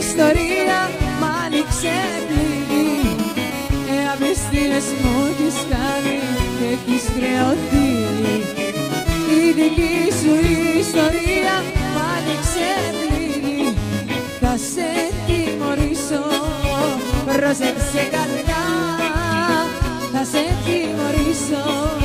ιστορία μ' άνοιξε πληγή Ε, απεστήλες μου τις κάνει και έχεις χρεωθεί. Η δική σου ιστορία μ' άνοιξε πληγή Θα σε τιμωρήσω, πρόσεξε καλά Θα σε τιμωρήσω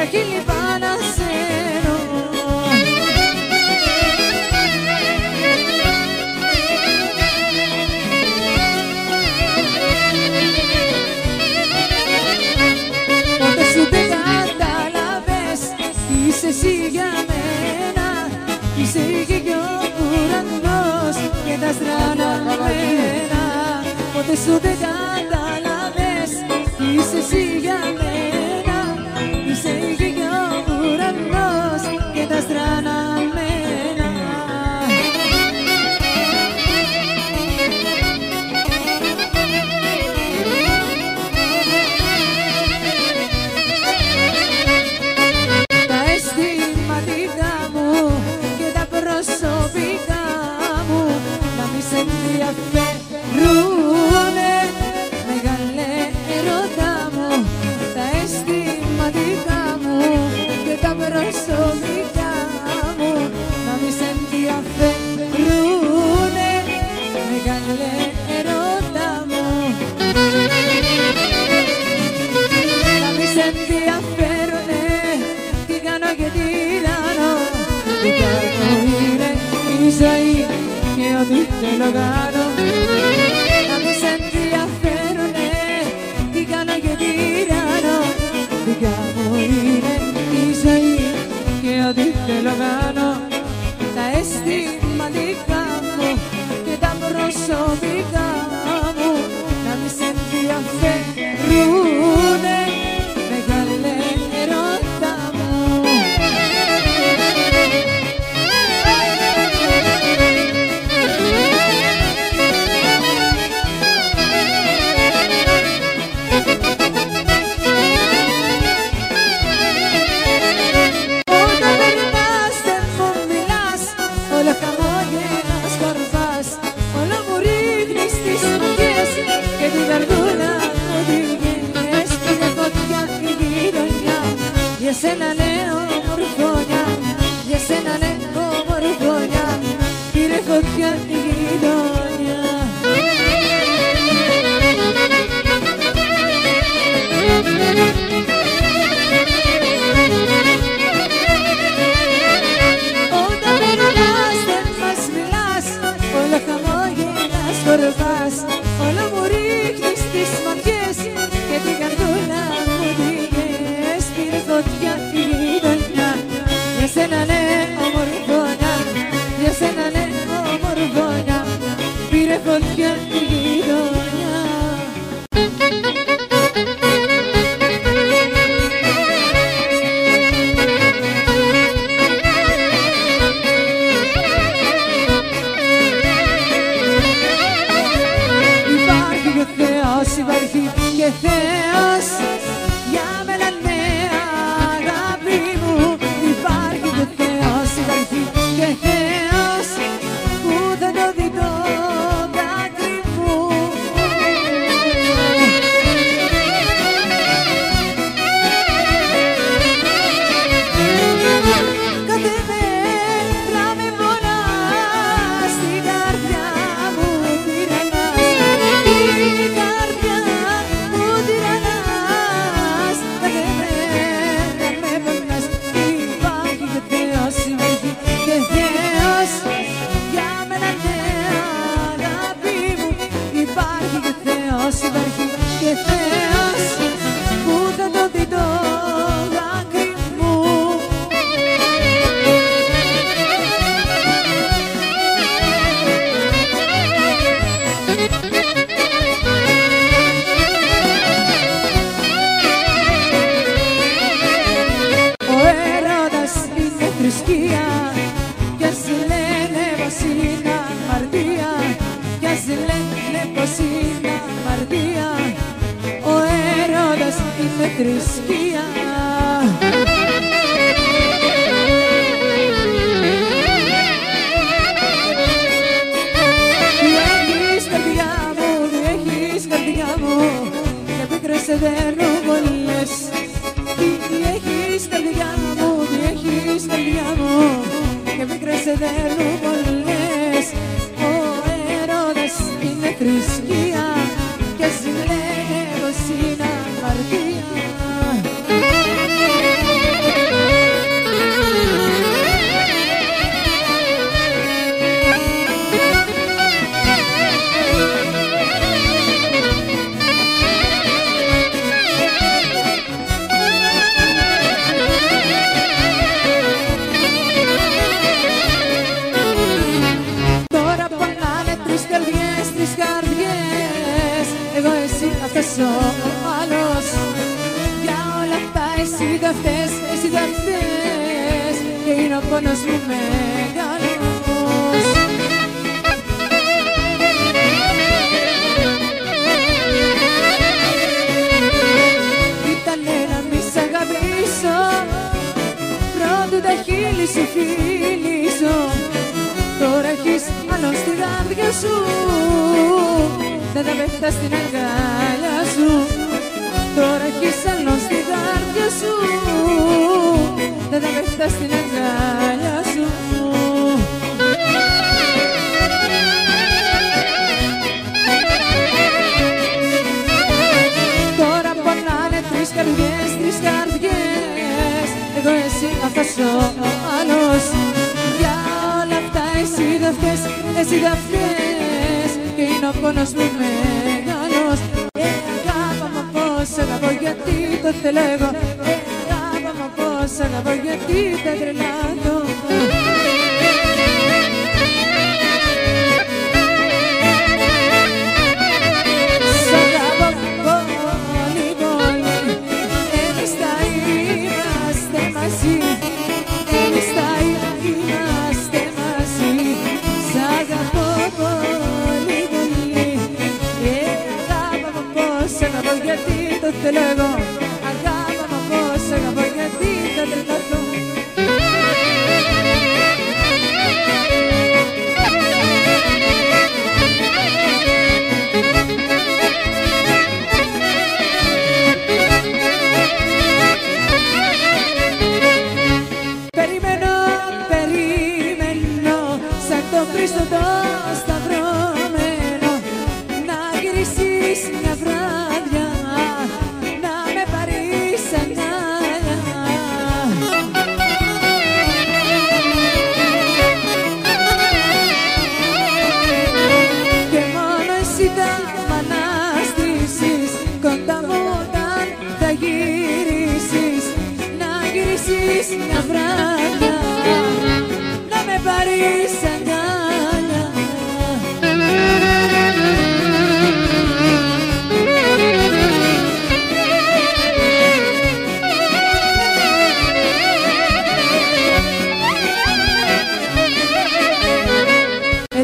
τα χείλη Ποτέ σου δεν κατάλαβες τι είσαι εσύ για μένα. Είσαι και ο και τα στραναμένα Ποτέ σου δεν vida. μόνος μου μεγάλος Ήτανε να μη σ' αγαπήσω Πρώτου τα χείλη σου φίληζω Τώρα έχεις άλλον στην καρδιά σου Δεν θα πέφτας στην αγκά λάθος ο άλλος Για όλα αυτά εσύ δεν φταίς, εσύ δεν φταίς. Και είναι ο πόνος μου μεγάλος. Έγαπα μα πώς αγαπώ γιατί το θέλω εγώ. Έγαπα μα πώς αγαπώ γιατί δεν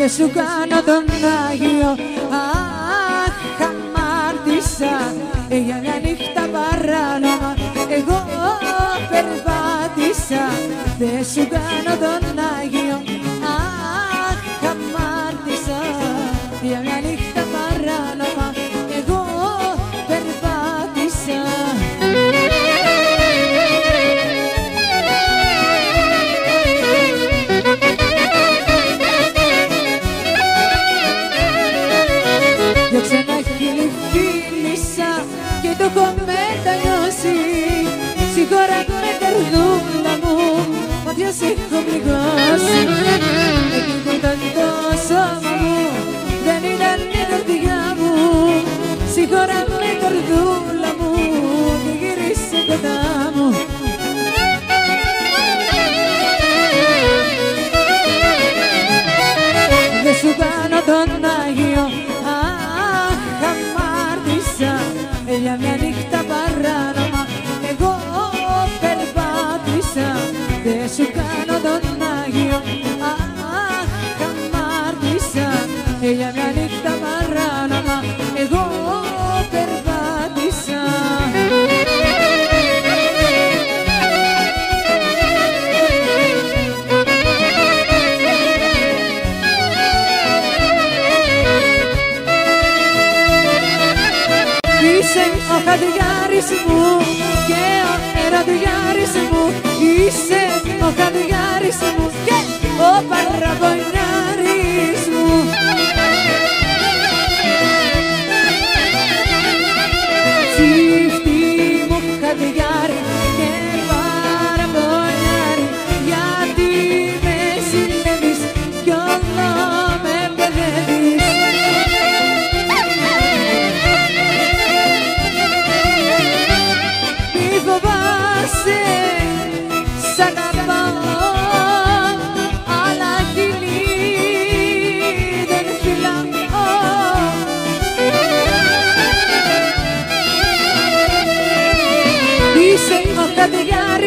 Δε σου κάνω τον Άγιο. Αχ, αμάρτησα για μια νύχτα παράνομα. Εγώ περπάτησα, Δε σου κάνω τον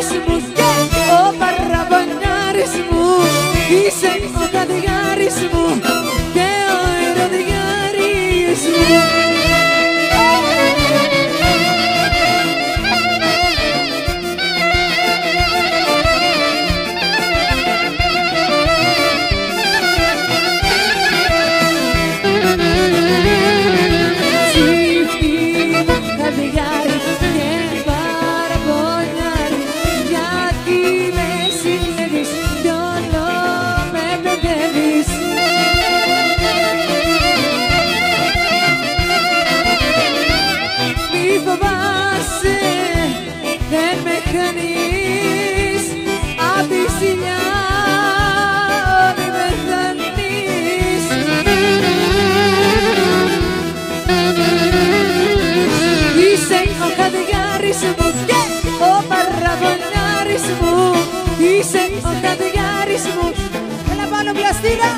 Καριάρης μου Ο παραβωνιάρης μου Είσαι ο Παραβονάρης μου, yeah! ο παραβονάρης μου Είσαι ο Ταδιάρης μου Έλα πάνω πλαστήρα!